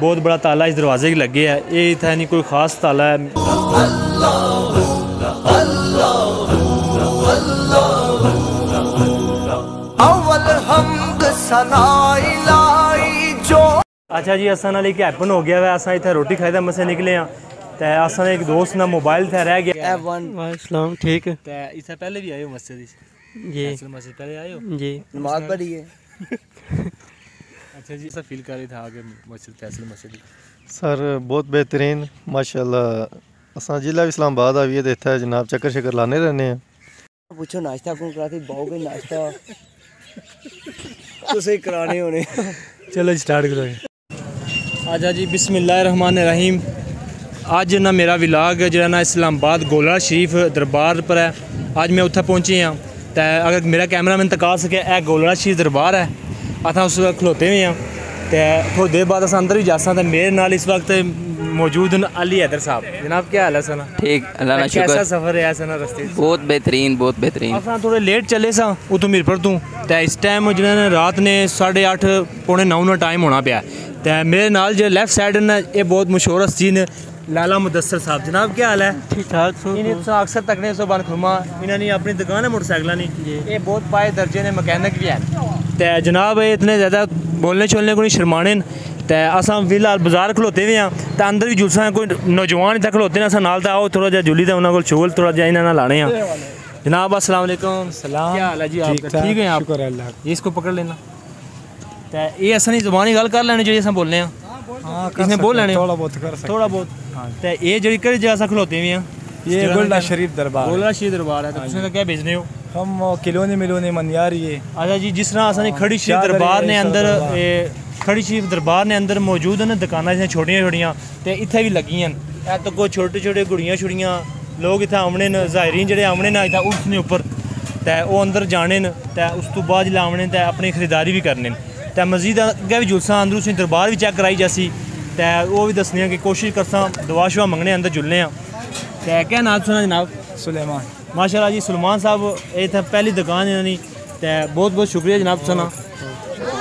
बहुत बड़ा ताला इस दरवाजे की लगे है। ये इतना नहीं कोई खास ताला है। अच्छा जी असा एक हैपन हो गया असा इतना रोटी खाई मसे निकले हैं ते असा एक दोस्त ना मोबाइल थे रह गया। सलाम ठीक। ते पहले भी मस्जिद पहले जी। नमाज़ अच्छा जी ऐसा फील कर रहे थे आगे मस्जिद फैसल मस्जिद? सर बहुत बेहतरीन माशाल्लाह। असा जिला इस्लामाबाद आइए तो इतना जनाब चक्कर शक्कर लाने रहने हैं पूछो नाश्ता कौन करा थी बहु के नाश्ता? तो तुसे कराने होने। चलो स्टार्ट करो। अच्छा जी बिसमिल्ल रहीम अज ना मेरा विलाग जरा ना इस्लामाबाद गोला शरीफ दरबार पर है। अज मैं उत्थे पहुँची हाँ तो अगर मेरा कैमरा मैन तका सके यह गोला शरीफ दरबार है। असां उस खलोते हुए हैं तो थोड़ी बाद अस अंदर भी जा सकते मेरे नाल इस वक्त मौजूद अली हैदर साहब। जनाब क्या हाल है सना? ठीक अल्लाह कैसा सफ़र है सना रस्ते बहुत बेहतरीन बहुत बेहतरीन। असां थोड़े लेट चले सा उतो मीरपुर तू। तो इस टाइम जिन्हें रात ने साढ़े अठ पौने नौ ना टाइम होना पाया तो मेरे नाल जो लेफ़्ट साइड ने ये बहुत मशहूर हस्ती ने लाला मुदसर साहब। जनाब क्या हाल है? ठीक ठाक अक्सर तो- तकने सो खुमा इन्होंने अपनी दुकान है मोटरसाइकिल ने ये बहुत पाए दर्जे ने मकैनिक भी है तो जनाब इतने ज़्यादा बोलने छोलने को नहीं शर्माने तो अस फ़िलहाल बाज़ार खलोते हुए हाँ तो अंदर भी जुलसा कोई नौजवान इतना खलोते हैं अस तो आओ थोड़ा जहा जुली तो उन्होंने को थोड़ा जहाँ इन्होंने लाने हाँ जनाब असलम सलाम। जी ठीक है आप? इसको पकड़ लेना। तो ये असनी जबानी गल कर लैनी जी अस बोलने हाँ बोल हाँ, लेने थोड़ा बहुत थोड़ा बहुत। तो ये जड़ी कड़ी जगह खलोते हुए हैं ये गोल्डा शरीफ दरबार गोल्डा शरीफ दरबार है। तो क्या बेचने हम किलोनी मिलोनी मनियार ये ਅੱਛਾ ਜੀ ਜਿਸ ਤਰ੍ਹਾਂ ਅਸਾਂ ਦੀ ਖੜੀ ਸ਼ਰੀਫ ਚਾਦਰ ਦਰਬਾਰ ਨੇ ਇਹ ਅੰਦਰ ਦਰਬਾਰ। ਇਹ ਖੜੀ ਸ਼ਰੀਫ ਦਰਬਾਰ ਨੇ ਅੰਦਰ ਮੌਜੂਦ ਨੇ ਦੁਕਾਨਾਂ ਜਿਹੀਆਂ ਛੋਟੀਆਂ ਛੋਟੀਆਂ ਤੇ ਇੱਥੇ ਵੀ ਲੱਗੀਆਂ ਨੇ ਇਹ ਤਾਂ ਕੋਈ ਛੋਟੇ ਛੋਟੇ ਗੁੜੀਆਂ ਛੁੜੀਆਂ ਲੋਕ ਇੱਥੇ ਆਉਣੇ ਨੇ ਜ਼ਾਇਰੀਨ ਜਿਹੜੇ ਆਉਣੇ ਨੇ ਇੱਥੇ ਉਸ ਨੇ ਉੱਪਰ ਤੇ ਉਹ ਅੰਦਰ ਜਾਣੇ ਨੇ ਤੇ ਉਸ ਤੋਂ ਬਾਅਦ ਜਿਹੜਾ ਆਉਣੇ ਤੇ ਆਪਣੀ ਖਰੀਦਦਾਰੀ ਵੀ ਕਰਨੇ ਨੇ ਤੇ ਮਜ਼ੀਦ ਅੱਗੇ ਵੀ ਜੁਲਸਾਂ ਅੰਦਰੋਂ ਸੀ ਦਰਬਾਰ ਵੀ ਚੈੱਕ ਕਰਾਈ ਜਾਸੀ ਤੇ ਉਹ ਵੀ ਦੱਸਣੇ ਆ ਕਿ ਕੋਸ਼ਿਸ਼ ਕਰਸਾਂ ਦੁਆ ਸ਼ੁਆ ਮੰਗਣੇ ਅੰਦਰ ਜੁਲਨੇ ਆ ਤੇ ਕਿਆ ਨਾਮ ਸੁਣਾ ਜਨਾਬ सुलेमान ਮਾਸ਼ਾਅੱਲਾ ਜੀ ਸੁਲਮਾਨ ਸਾਹਿਬ ਇਹ ਤਾਂ ਪਹਿਲੀ ਦੁਕਾਨ ਇਹਨਾਂ ਦੀ ਤੇ ਬਹੁਤ ਬਹੁਤ ਸ਼ੁਕਰੀਆ ਜਨਾਬ ਸਨਾ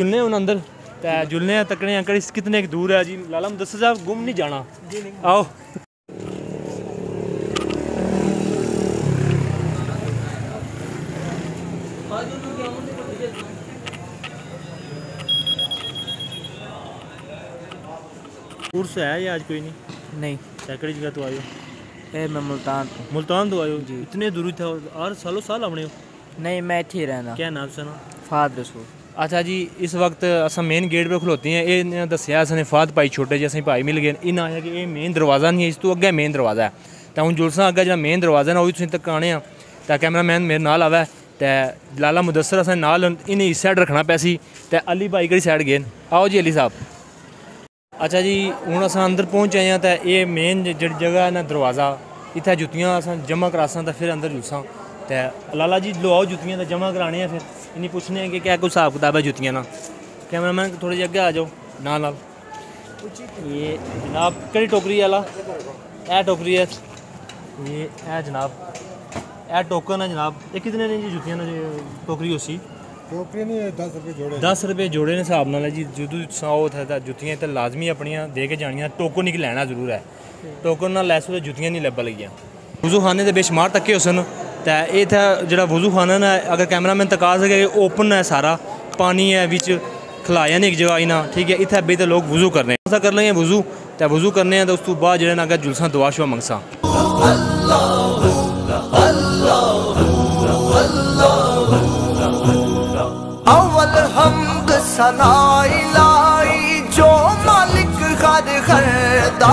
ਜੁਲਨੇ ਹੁਣ ਅੰਦਰ ਤੇ ਜੁਲਨੇ ਤੱਕਣੇ ਅੰਕਲ ਇਸ ਕਿਤਨੇ ਕੁ ਦੂਰ ਹੈ ਜੀ ਲਾਲਾ ਮੁਦੱਸਰ ਸਾਹਿਬ ਗੁੰਮ ਨਹੀਂ ਜਾਣਾ ਆਓ कोर्स है या आज कोई नहीं नहीं सैकड़ी जगह तो आयो ए मैं मुल्तान मुल्तान तो आयो इतने दूर थे और सालों साल आने हो नहीं मैं इत्थे ही रहना क्या नाम सना फाद रसूल ਅੱਛਾ ਜੀ ਇਸ ਵਕਤ ਅਸਾਂ ਮੇਨ ਗੇਟ 'ਤੇ ਖਲੋਤੇ ਹਾਂ ਇਹ ਇਹਨਾਂ ਦੱਸਿਆ ਅਸਾਂ ਨੇ ਫਾਤ ਭਾਈ ਛੋਟੇ ਜਿਹੇ ਅਸੀਂ ਭਾਈ ਮਿਲ ਗਏ ਇਹਨਾਂ ਆਇਆ ਕਿ ਇਹ ਮੇਨ ਦਰਵਾਜ਼ਾ ਨਹੀਂ ਹੈ ਇਸ ਤੋਂ ਅੱਗੇ ਮੇਨ ਦਰਵਾਜ਼ਾ ਹੈ ਤਾਂ ਹੁਣ ਜੁਲਸਾਂ ਅੱਗੇ ਜਿਹੜਾ ਮੇਨ ਦਰਵਾਜ਼ਾ ਨਾ ਉਹ ਵੀ ਤੁਸੀਂ ਤੱਕ ਆਣੇ ਆ ਤਾਂ ਕੈਮਰਾਮੈਨ ਮੇਰੇ ਨਾਲ ਆਵਾ ਤੇ ਲਾਲਾ ਮੁਦੱਸਰ ਅਸਾਂ ਨਾਲ ਇਹਨੇ ਇਸ ਸਾਈਡ ਰੱਖਣਾ ਪਿਆ ਸੀ ਤੇ ਅਲੀ ਭਾਈ ਕਿਹੜੀ ਸਾਈਡ ਗਏ ਨੇ? ਆਓ ਜੀ ਅਲੀ ਸਾਹਿਬ ਅੱਛਾ ਜੀ ਹੁਣ ਅਸਾਂ ਅੰਦਰ ਪਹੁੰਚ ਆਏ ਹਾਂ ਤਾਂ ਇਹ ਮੇਨ ਜਿਹੜੀ ਜਗ੍ਹਾ ਹੈ इतना जुत्तियाँ असां जमा करासा ते फिर अंदर जुलसां ते लाला जी लोआओ जुत्तियाँ तो जमा कराने फिर। इ'नें पुच्छने कि क्या कोई स्हाब कताब है जुत्तियाँ ना कैमरामैन थोड़े जे अग्गै आ जाओ। ना नाल। ये जनाब कड़ी टोकरी आह्ला? है टोकरी है ये है जनाब। है टोकन है जनाब। एह् कितने रेंज जुत्तियाँ टोकरी उसी दस रुपये जोड़े। हिसाब रपेऽ जोड़े ने जी। जदूं सनाओ उत्थै जुत्तियाँ लाजमी अपनियाँ दे के टोकन इक लैना ज़रूर है। ਟੋਕਨ ਨਾਲ ਲੈਸ ਹੋਏ ਜੁੱਤੀਆਂ ਨਹੀਂ ਲੱਭ ਲਈਆਂ ਵਜ਼ੂਖਾਨੇ ਦੇ ਬੇਸ਼ਮਾਰ ਤੱਕੇ ਹੁਸਨ ਤੇ ਇਹ ਤਾਂ ਜਿਹੜਾ ਵਜ਼ੂਖਾਨਾ ਨਾ, ਅਗਰ ਕੈਮਰਾਮੈਨ ਤਕਾਜ਼ ਹੈ ਓਪਨ ਹੈ ਸਾਰਾ। ਪਾਣੀ ਹੈ, ਵਿੱਚ ਖਲਾਇਆ ਨਹੀਂ ਇੱਕ ਜਗ੍ਹਾ ਹੀ ਨਾ। ਠੀਕ ਹੈ, ਇੱਥੇ ਬੇ ਲੋਕ ਵਜ਼ੂ ਕਰਨੇ ਅਸਾਂ ਕਰ ਲਈਏ ਵਜ਼ੂ। ਤੇ ਵਜ਼ੂ ਕਰਨੇ ਆ ਤਾਂ ਉਸ ਤੋਂ ਬਾਅਦ ਜਿਹੜਾ ਨਾ ਅਗਰ ਜੁਲਸਾਂ ਦੁਆ ਸ਼ਵਾ ਮੰਗਸਾਂ। ਸਨਾਈ ਲਾਈ ਜੋ ਮਾਲਿਕ ਖਦ ਖਰਦਾ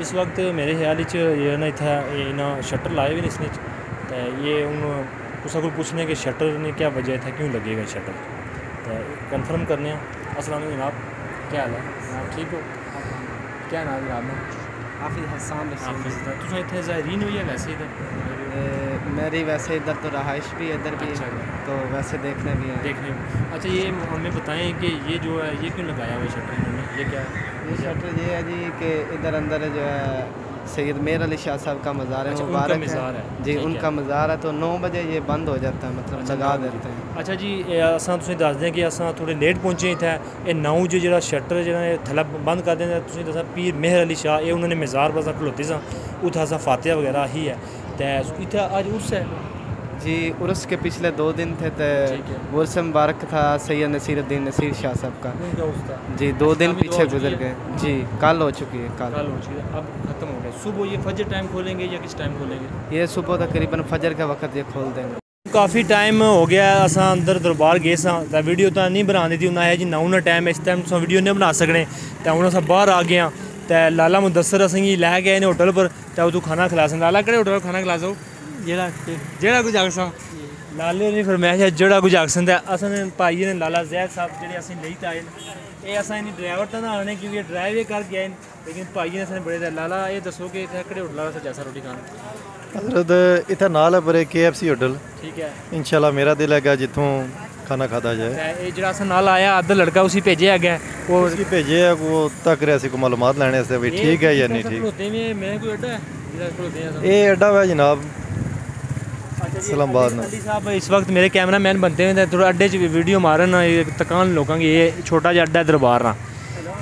इस वक्त मेरे ख्याल इतना ना शटर लाए भी नहीं इसने ये हूँ कुछ हून कुसै कि शटर ने क्या वजह था क्यों लगेगा शटर? तो कन्फर्म करने असल जनाब। क्या हाल है? जनाब ठीक हो? क्या नाम जनाब ने हसान हाफिज तो तुस इत्थै जायरीन वैसे इधर? मेरी वैसे इधर तो रहाइश भी इधर भी अच्छा, अच्छा। तो वैसे देखने भी है देखने अच्छा ये हमें बताएँ कि ये जो है ये क्यों लगाया हुआ शटर इन्होंने? ये क्या है? शटर ये है जी कि इधर अंदर जो है सैद मेर अली शाह साहब का मज़ार है अच्छा, मुबारक है जी उनका मज़ार है तो नौ बजे ये बंद हो जाता है मतलब अच्छा, लगा देते हैं अच्छा जी असं तुसें दस दें कि अस थोड़े लेट पहुँचे इत्थै एह् नौ जो जेह्ड़ा शटर जेह्ड़ा थल्लै बंद कर दें तुसें दस्सां पीर मेहर अली शाह एह् उन्होंने मज़ार पर अस खलोते सां उत्थै अस फातह बगैरा ही है ते इत्थै अज्ज उर्स ऐ जी उर्स के पिछले दो दिन थे तो उर्स मुबारक था सैयद नसीरुद्दीन नसीर शाह साहब का। जी दो अच्छा, दिन पीछे गुजर गए। जी कल हो चुकी है कल। हो चुकी है अब ख़त्म हो गया। सुबह ये फजर टाइम खोलेंगे या किस टाइम खोलेंगे? ये सुबह तकरीबन फजर के वक्त ये खोल देंगे। काफ़ी टाइम हो गया अस अंदर दरबार गए सीडियो वीडियो तो नहीं बना दी उन्हें है जी ना उन्हें टाइम इस टाइम तुम वीडियो नहीं बना सकने। तो हूँ अस बहर आ गए तो लाला मुदसर असेंगी लै गए इन्हें होटल पर तो उतु खाना खिला लाला कड़े होटल खाना खिला सो ਜਿਹੜਾ ਜਿਹੜਾ ਕੁਝ ਅਕਸਾ ਲਾਲੇ ਨੇ ਫਰਮਾਇਸ਼ ਹੈ ਜਿਹੜਾ ਕੁਝ ਅਕਸਨ ਦਾ ਅਸਾਂ ਨੇ ਭਾਈ ਨੇ ਲਾਲਾ ਜ਼ੈਦ ਸਾਹਿਬ ਜਿਹੜੇ ਅਸੀਂ ਲਈ ਤਾਏ ਨੇ। ਇਹ ਅਸਾਂ ਇਹਨੀ ਡਰਾਈਵਰ ਤਾਂ ਨਾ ਆਣੇ ਕਿਉਂਕਿ ਡਰਾਈਵ ਇਹ ਕਰ ਗਏ ਲੇਕਿਨ ਭਾਈ ਨੇ ਸਾਨੂੰ ਬੜੇ ਦਾ ਲਾਲਾ ਇਹ ਦੱਸੋ ਕਿ ਇੱਥੇ ਕਿਹੜੇ ਹੋਟਲ ਵਾਲਾ ਸਜਾ ਰੋਟੀ ਖਾਣ। ਹਜ਼ਰਤ ਇੱਥੇ ਨਾਲ ਹੈ ਪਰੇ KFC ਹੋਟਲ। ਠੀਕ ਹੈ। ਇਨਸ਼ਾਅੱਲਾ ਮੇਰਾ ਦਿਲ ਹੈਗਾ ਜਿੱਥੋਂ ਖਾਣਾ ਖਾਦਾ ਜਾਏ। ਇਹ ਜਿਹੜਾ ਅਸਾਂ ਨਾਲ ਆਇਆ ਅੱਧ ਲੜਕਾ ਉਸੇ ਭੇਜਿਆ ਗਿਆ ਉਹ ਉਸੇ ਭੇਜਿਆ ਉਹ ਤੱਕ ਰਿਆ ਸੀ ਕੋ ਮਾਲੂਮਾਤ ਲੈਣੇ ਵਾਸਤੇ ਵੀ ਠੀਕ ਹੈ ਜਾਂ ਨਹੀਂ ਠੀਕ? ਹੋਤੇ ਮੈਂ ਕੋਈ ਅੱਡਾ ਜਿਹੜਾ ਖਲੋਤੇ ਆ ਇਹ ਅੱਡਾ ਵਾ ਜਨਾਬ। इस्लामाबाद साहब इस वक्त मेरे कैमरा मैन बनते हुए थोड़ा अड्डे वीडियो मारन थकान लोगों की एह् छोटा जिहा अड्डा दरबार ना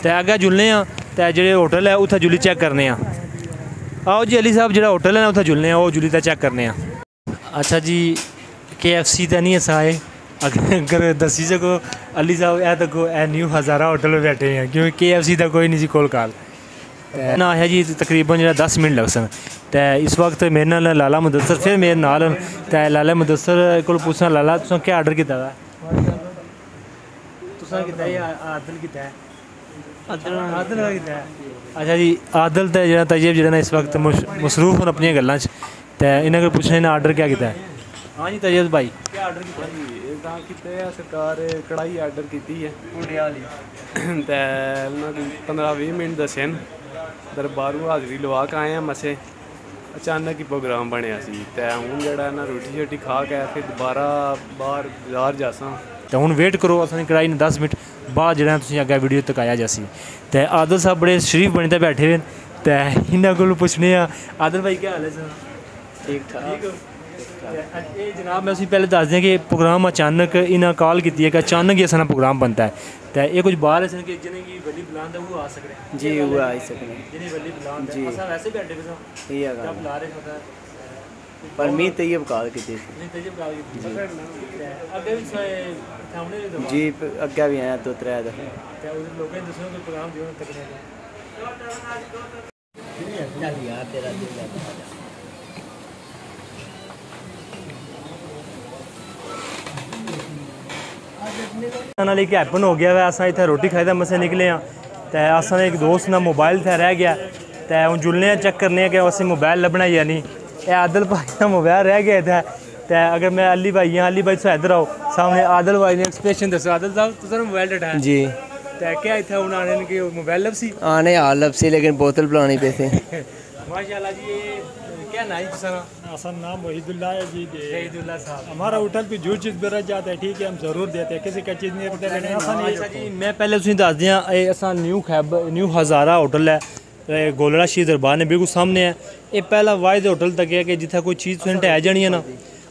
तो अगर जुलने आं ते होटल है उत्थें जुली चैक करने आओ जी अली साहब जो होटल है ना उत्थें जुलने आं जुली ते चैक करने अच्छा जी के एफ़ सी तो नहीं असां एह् अगर दसी सको अली साहब ऐ तको ऐ न्यू हज़ारा होटल में बैठे हैं क्योंकि के एफ़ सी का कोई नहीं जी कोल काल। ना है जी तकरीबन जो दस मिनट लग सन ਇਸ ਵਕਤ ਮੇਰੇ ਨਾਲ ਲਾਲਾ ਮੁਦੱਸਰ ਫਿਰ ਮੇਰੇ ਨਾਲ ਹਨ। ਤੇ ਲਾਲਾ ਮੁਦੱਸਰ ਕੋਲ ਪੁੱਛਣਾ ਲਾਲਾ ਤੁਸੀਂ ਕੀ ਆਰਡਰ ਕੀਤਾ ਵਾ ਤੁਸੀਂ ਕੀਤਾ ਹੈ ਆਦਲ ਕੀਤਾ ਹੈ ਆਦਲ ਆਦਲ ਕੀਤਾ ਹੈ ਅੱਛਾ ਜੀ ਆਦਲ ਤੇ ਜਿਹੜਾ ਤਜੀਬ ਜਿਹੜਾ ਨਾ ਇਸ ਵਕਤ ਮੁਸ਼- ਮਸਰੂਫ ਹਨ ਆਪਣੀਆਂ ਗੱਲਾਂ 'ਚ ਤੇ ਇਹਨਾਂ ਕੋਲ ਪੁੱਛਣਾ ਇਹਨਾਂ ਆਰਡਰ ਕੀ ਕੀਤਾ ਹੈ ਹਾਂ ਜੀ ਤਜੀਬ ਭਾਈ ਕੀ ਆਰਡਰ ਕੀਤਾ ਇਹ ਤਾਂ ਕਿਤੇ ਆ ਸਰਕਾਰ ਕੜਾਈ ਆਰਡਰ ਕੀਤੀ ਹੈ ਕੁੜੀਆਂ ਵਾਲੀ ਤੇ ਉਹਨਾਂ ਦੀ 15 20 ਮਿੰਟ ਦੱਸੇ ਨੇ ਦਰਬਾਰੂ ਹਾਜ਼ਰੀ ਲਵਾ ਕੇ ਆਏ ਆ ਮਸੇ ਅਚਾਨਕ ਹੀ ਪ੍ਰੋਗਰਾਮ ਬਣਿਆ ਸੀ ਤੇ ਹੁਣ ਜਿਹੜਾ ਨਾ ਰੋਟੀ ਛੋਟੀ ਖਾ ਕੇ ਫਿਰ ਦੁਬਾਰਾ ਬਾਹਰ ਬਾਜ਼ਾਰ ਜਾਸਾਂ ਤੇ ਹੁਣ ਵੇਟ ਕਰੋ ਅਸਾਂ ਦੀ ਕੜਾਈ ਨੂੰ 10 ਮਿੰਟ ਬਾਅਦ ਜਿਹੜਾ ਤੁਸੀਂ ਅੱਗੇ ਵੀਡੀਓ ਤੱਕ ਆਇਆ ਜਾਸੀ। ਤੇ ਆਦਲ ਸਾਹਿਬ ਬੜੇ ਸ਼ਰੀਫ ਬਣੇ ਤੇ ਬੈਠੇ ਹੋਏ ਨੇ। ਤੇ ਇਹਨਾਂ ਕੋਲ ਪੁੱਛਨੇ ਆ ਆਦਲ ਭਾਈ ਕੀ ਹਾਲ ਹੈ ਸਰ? ਠੀਕ ਠਾਕ। ਇਹ ਜਨਾਬ ਮੈਂ ਅਸੀਂ ਪਹਿਲੇ ਦੱਸ ਦਿਆਂ ਕਿ ਇਹ ਪ੍ਰੋਗਰਾਮ ਅਚਾਨਕ ਇਹਨਾਂ ਕਾਲ ਕੀਤੀ ਹੈ ਕਿ ਅਚਾਨਕ ਹੀ ਅਸਾਂ ਪ੍ਰੋਗਰਾਮ ਬਣਦਾ ਹੈ ਤੇ ਇਹ ਕੁਝ ਬਾਹਰ ਅਸਾਂ ਕਿ ਜਿਹਨੇ ਕੀ ਵੱਡੀ ਬੁਲਾਉਂਦ ਹੈ ਉਹ ਆ ਸਕਦੇ हैं। ਜੀ ਉਹ ਆਈ ਸਕਨੇ ਜਿਹਨੇ ਵੱਡੀ ਬੁਲਾਉਂਦ ਹੈ ਅਸਾਂ ਵੈਸੇ ਬੈਠੇ ਪਏ ਸਾਂ ਇਹ ਆ ਜਦ ਗੱਲ ਬੁਲਾ ਰਹੇ ਪਤਾ ਪਰ ਮੀ ਤਈਬ ਕਾਲ ਕੀਤੀ ਸੀ ਨਹੀਂ ਤੇ ਜੀ ਬੁਲਾ ਕੇ ਤੇ ਅੱਗੇ ਵੀ ਸਾਹਮਣੇ ਦੇ ਦਵਾ ਜੀ ਪ- ਅੱਗੇ ਵੀ ਆਇਆ ਦੋ ਤਰੇ ਦਫੇ ਤੇ ਉਹ ਲੋਕਾਂ ਨੂੰ ਦੱਸੋ ਕਿ ਪ੍ਰੋਗਰਾਮ ਦਿਓ ਤੱਕ ਨਹੀਂ ਨਾਲ ਇੱਕ ਹੈਪਨ ਹੋ ਗਿਆ ਵਾ ਅਸਾਂ ਇੱਥੇ ਰੋਟੀ ਖਾਈ ਦਾ ਮਸੇ ਨਿਕਲੇ ਆ ਤੇ ਅਸਾਂ ਦੇ ਇੱਕ ਦੋਸਤ ਨਾਲ ਮੋਬਾਈਲ ਤੇ ਰਹਿ ਗਿਆ ਤੇ ਹੁਣ ਜੁਲਨੇ ਆ ਚੈੱਕ ਕਰਨੇ ਆ ਕਿ ਅਸੀਂ ਮੋਬਾਈਲ ਲੱਭਣਾ ਜਾਂ ਨਹੀਂ ਇਹ ਆਦਲ ਭਾਈ ਦਾ ਮੋਬਾਈਲ ਰਹਿ ਗਿਆ ਇੱਥੇ ਤੇ ਅਗਰ ਮੈਂ ਅਲੀ ਭਾਈ ਹਾਂ ਅਲੀ ਭਾਈ ਤੁਸੀਂ ਇੱਧਰ ਆਓ ਸਾਹਮਣੇ ਆਦਲ ਭਾਈ ਨੇ ਐਕਸਪ੍ਰੈਸ਼ਨ ਦੱਸੋ ਆਦਲ ਸਾਹਿਬ ਤੁਸੀਂ ਮੋਬਾਈਲ ਡਟਾਇਆ जी ਤੇ ਕਿਆ ਇੱਥੇ ਹੁਣ ਆਣੇ ਨੇ ਕਿ ਮੋਬਾਈਲ ਲੱਭਸੀ आने हाल अब से लेकिन बोतल पिलानी पे थे माशाल्लाह जी ये क्या नाइक सर असल नाम वहीदुल्ला है जी वहीदुल्ला साहब हमारा होटल पे जो चीज़ बरत जाता है ठीक है हम ज़रूर देते हैं किसी का चीज़ नहीं रखते लेकिन असा जी मैं पहले तुझे दस दियाँ ਇਹ ਅਸਾਂ ਨਿਊ ਖੈਬ ਨਿਊ ਹਜ਼ਾਰਾ ਹੋਟਲ ਹੈ ਇਹ ਗੋਲੜਾ ਸ਼ੀ ਦਰਬਾਰ ਨੇ ਬਿਲਕੁਲ ਸਾਹਮਣੇ ਹੈ ਇਹ ਪਹਿਲਾ ਵਾਇਦ ਹੋਟਲ ਤੱਕ ਹੈ ਕਿ ਜਿੱਥੇ ਕੋਈ ਚੀਜ਼ ਸੁਣ ਟਹਿ ਜਾਣੀ ਹੈ ਨਾ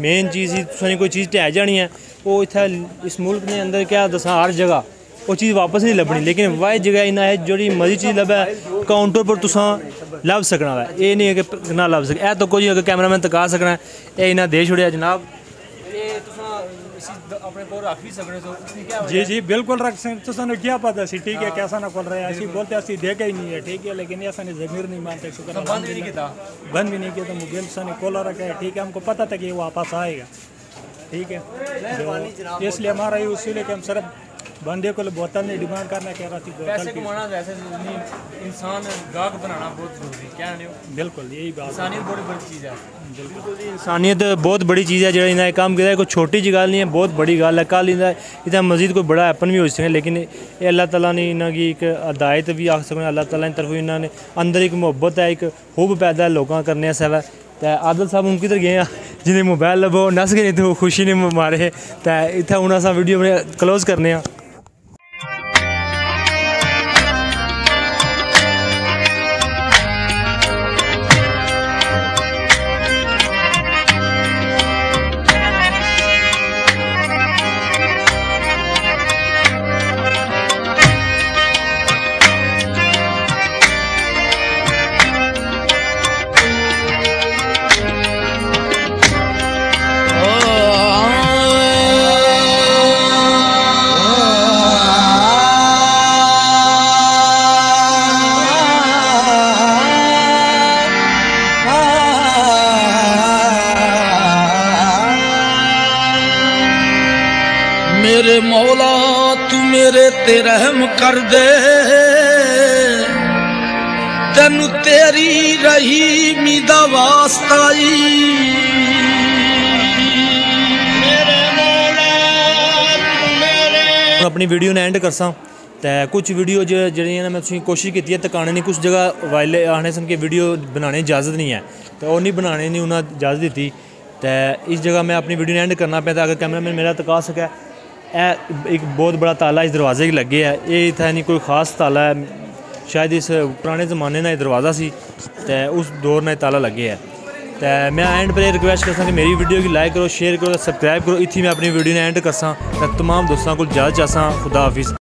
ਮੇਨ ਚੀਜ਼ ਸੀ ਤੁਸੀਂ ਕੋਈ ਚੀਜ਼ ਟਹਿ ਜਾਣੀ ਹੈ ਉਹ ਇੱਥੇ ਇਸ ਮੁਲਕ ਦੇ ਅੰਦਰ ਕਿਆ ਦੱਸਾਂ ਹਰ ਜਗ੍ਹਾ ਉਹ ਚੀਜ਼ ਵਾਪਸ ਨਹੀਂ ਲੱਭਣੀ ਲੇਕਿਨ ਵਾਇਦ ਜਗ੍ਹਾ ਇਹਨਾਂ ਹੈ ਜਿਹੜੀ ਮਰਜ਼ੀ ਚੀਜ਼ ਲੱਭੇ ਕਾਊਂਟਰ ਪਰ ਤੁਸੀਂ ਲੱਭ ਸਕਣਾ ਹੈ ਇਹ ਨਹੀਂ ਹੈ ਕਿ ਨਾ ਲੱਭ ਸਕ ਇਹ ਤਾਂ ਕੋਈ ਅਗਰ ਕੈਮਰਾਮੈਨ ਤਕਾ ਸਕਣਾ ਹੈ, ਇਹ ਇਹਨਾਂ ਦੇ ਛੁੜਿਆ ਜਨਾਬ ਇਹ ਤੁਸੀਂ ਆਪਣੇ ਕੋਲ ਰੱਖ ਵੀ ਸਕਦੇ ਹੋ ਤੁਸੀਂ ਕੀ जी जी बिल्कुल रख सकते तो सानू क्या पता सी ठीक है कैसा ना खोल रहे हैं ऐसी बोलते ऐसी देखा ही नहीं है ठीक है लेकिन ऐसा नहीं जमीर नहीं मानते शुक्र बंद भी नहीं किया बंद भी नहीं किया तो मोबाइल साने खोला रखा है ठीक है हमको पता था कि ये वापस आएगा ठीक है तो इसलिए हमारा ये उसूल है कि हम सिर्फ बंदे को बोतल नहीं डिमांड करना कह रहा थी पैसे कमाना इंसान गाहक बनाना बहुत ज़रूरी क्या बिल्कुल यही बात इंसानियत बहुत बड़ी चीज़ है इंसानियत बहुत बड़ी चीज़ है जो इन्हें काम किया कोई छोटी जी गल नहीं है बहुत बड़ी गल है कल इन्हें इतना मजीद कोई बड़ा हैपन भी हो सके लेकिन अल्लाह तला ने इन्होंने एक हदायत भी आख सकते अल्लाह तला की तरफ़ इन्होंने अंदर एक मुहब्बत है एक खूब पैदा लोगों करने सवै तो आदल साहब हम किधर गए हैं जिन्हें मोबाइल लभो नस गए तो खुशी ने मारे तो इतना हूँ अस वीडियो क्लोज करने ਮੇਰੇ ਤੇ ਰਹਿਮ ਕਰ ਦੇ ਤੈਨੂੰ ਤੇਰੀ ਰਹੀਮੀ ਦਾ ਵਾਸਤਾ ਈ। ਹੁਣ ਆਪਣੀ ਵੀਡੀਓ ਨੇ ਐਂਡ ਕਰਸਾਂ। ਤੇ ਕੁਝ ਵੀਡੀਓ ਜਿਹੜੀਆਂ ਨੇ ਮੈਂ ਤੁਸੀਂ ਕੋਸ਼ਿਸ਼ ਕੀਤੀ ਹੈ ਤਕਾਣੇ ਨਹੀਂ ਕੁਝ ਜਗ੍ਹਾ ਵਾਇਲੇ ਆਣੇ ਸਨ ਕਿ ਵੀਡੀਓ ਬਣਾਉਣੇ ਇਜਾਜ਼ਤ ਨਹੀਂ ਹੈ। ਤੇ ਉਹ ਨਹੀਂ ਬਣਾਉਣੇ, ਨਹੀਂ ਉਹਨਾਂ ਇਜਾਜ਼ਤ ਦਿੱਤੀ। ਤੇ ਇਸ ਜਗ੍ਹਾ ਮੈਂ ਆਪਣੀ ਵੀਡੀਓ ਨੂੰ ਐਂਡ ਕਰਨਾ ਪਿਆ ਤਾਂ ਅਗਰ ਕੈਮਰਾਮੈਨ ਮੇਰਾ ਤਕਾ ਸਕੇ एक बहुत बड़ा ताला इस दरवाजे की लगे है। ये इतना नहीं कोई खास ताला है। शायद इस पुराने जमाने का दरवाज़ा सी तो उस दौर ने ताला लगे है। तो मैं एंड पर रिक्वेस्ट करसा कि मेरी वीडियो की लाइक करो शेयर करो सब्सक्राइब करो। इतनी मैं अपनी वीडियो ने एंड करसा। तमाम दोस्तों को जाच चासा खुदा हाफिज़।